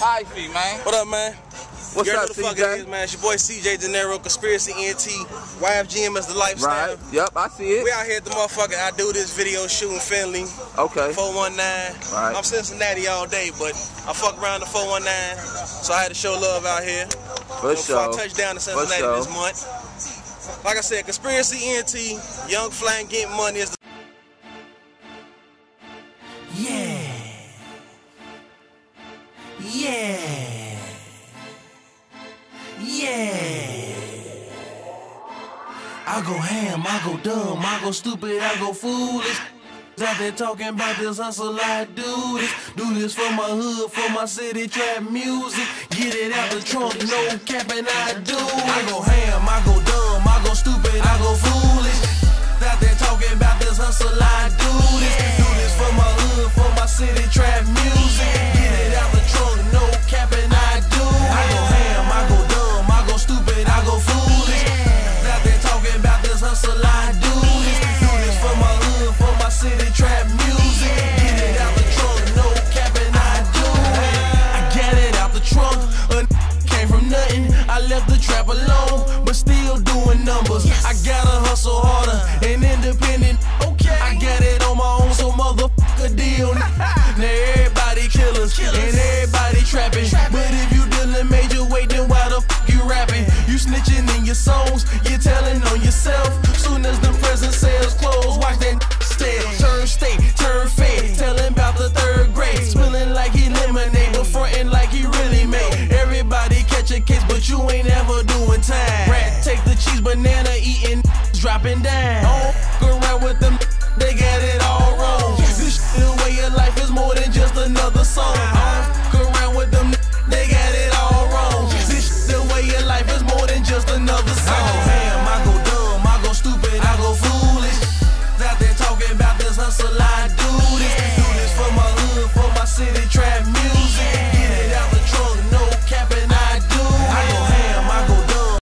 Hyphy, man. What up, man? What's up, the fuck it is, CJ? man. It's your boy CJ Dinero, Conspiracy NT, YFGM as the lifestyle. Right. Yep, I see it. We out here at the motherfucker. I do this video shooting Findlay, Okay. 419. Right. I'm Cincinnati all day, but I fuck around the 419, so I had to show love out here. For Before sure. I touch down to Cincinnati this month. Like I said, Conspiracy NT, Young Flying Getting Money is the Yeah. Yeah. I go ham, I go dumb, I go stupid, I go foolish. Out there talking about this hustle, I do this. Do this for my hood, for my city, trap music. Get it out the trunk, no cap, and I do. I go the trap alone, but still doing numbers. I gotta hustle banana eating, dropping down. Don't around with them, they got it all wrong. This shit, way of life is more than just another song. Don't around with them, they got it all wrong. This shit, way of life is more than just another song. I go ham, I go dumb, I go stupid, I go foolish. Out there talking about this hustle life.